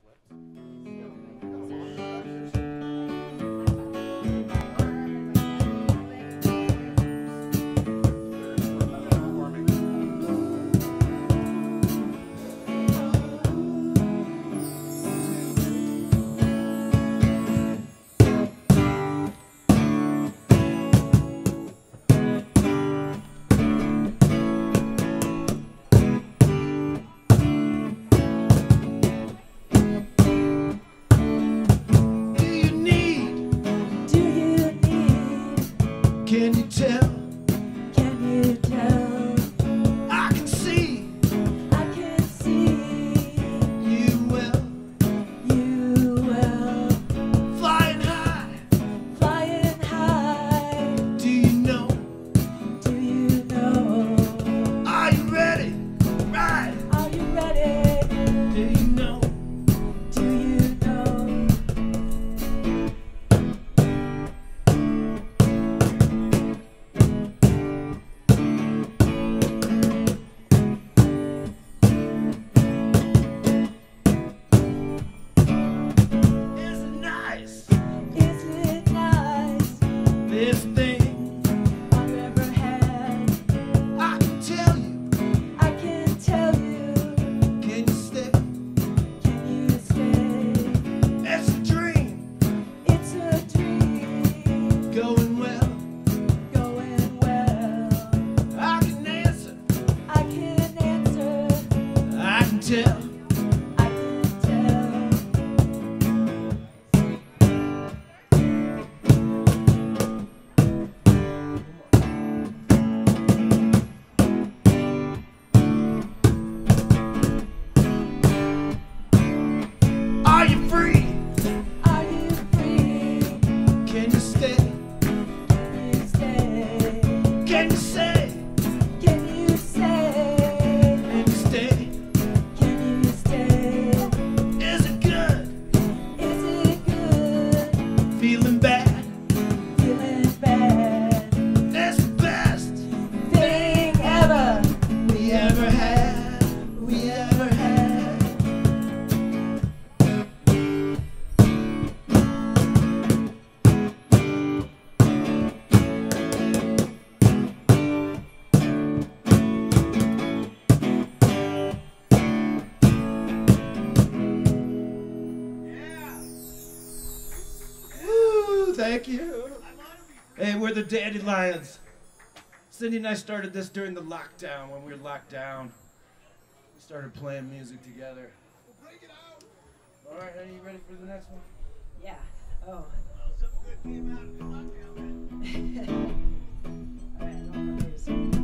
split. tell and say. Hey, we're the Dandelions. Cindy and I started this during the lockdown when we were locked down. We started playing music together. All right, are you ready for the next one? Yeah. Oh. Well, something good came out of the lockdown, man. All right, I don't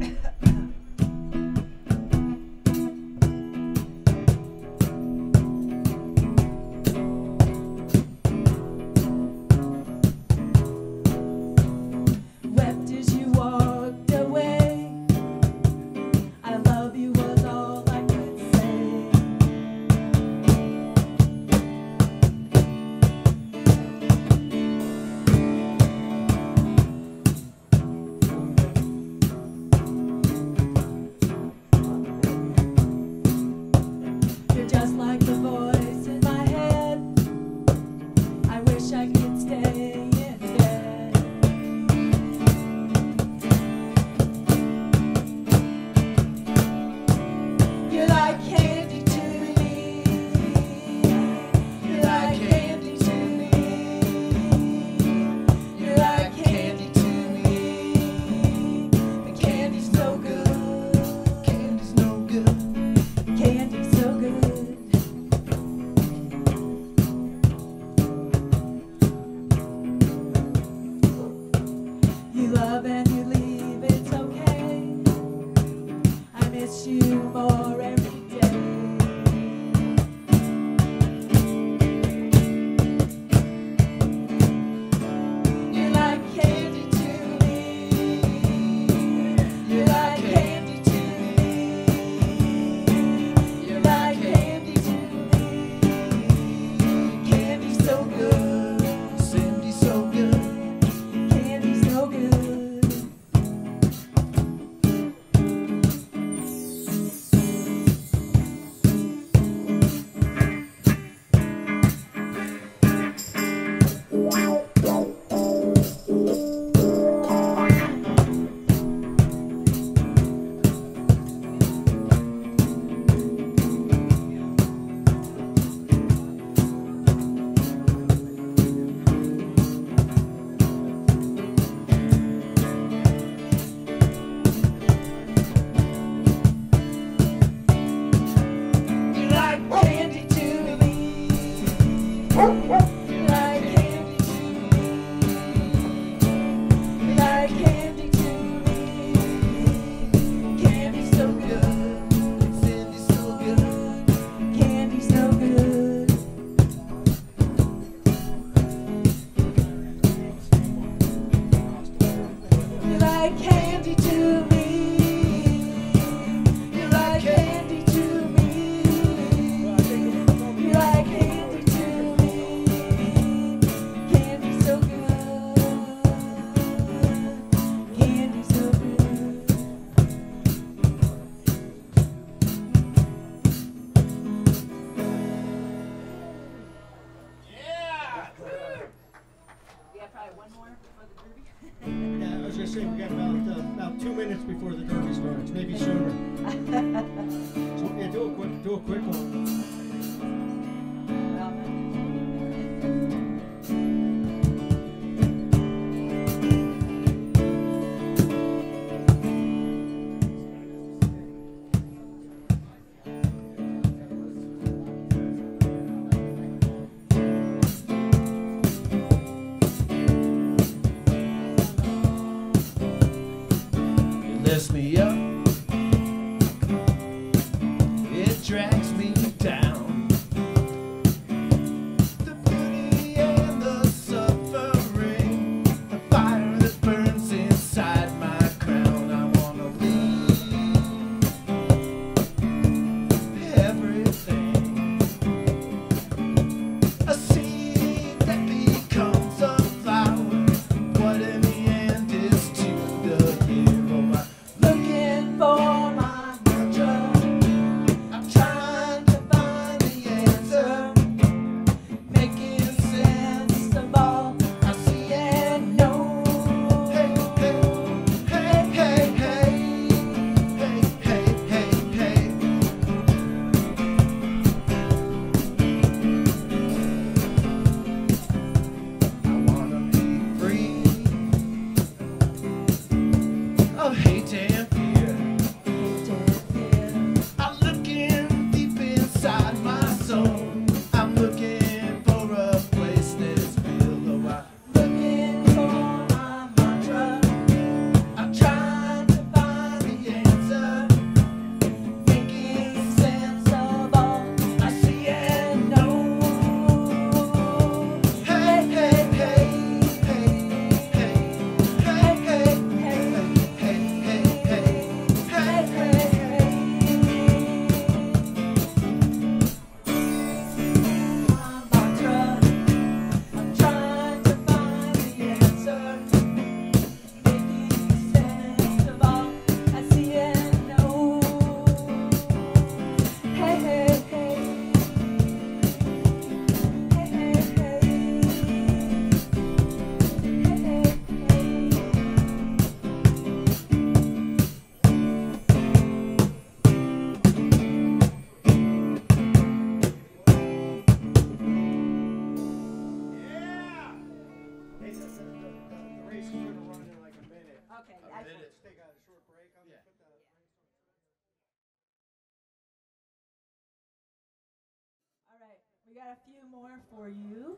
got a few more for you.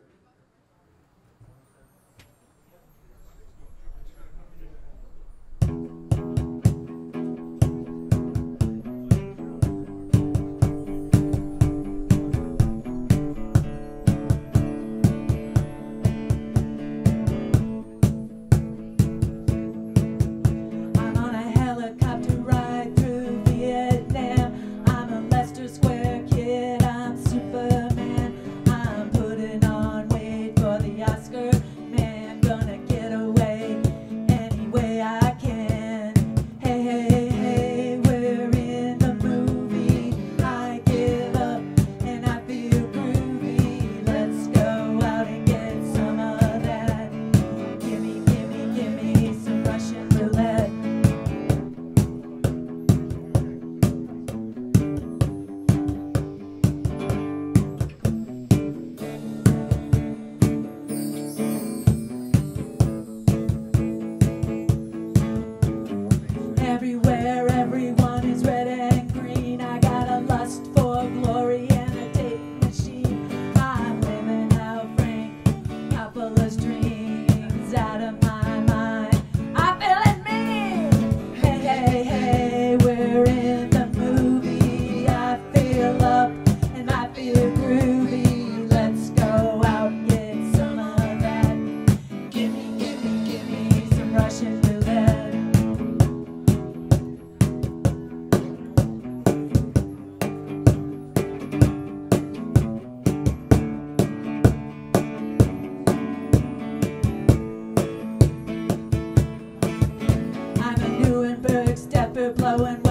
and.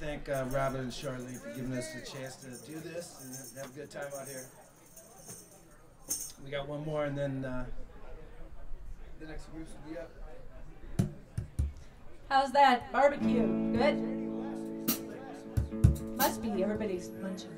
thank uh, Robin and Charlene for giving us the chance to do this and have a good time out here. We got one more, and then uh, the next group will be up. How's that barbecue? Good. Must be everybody's lunching.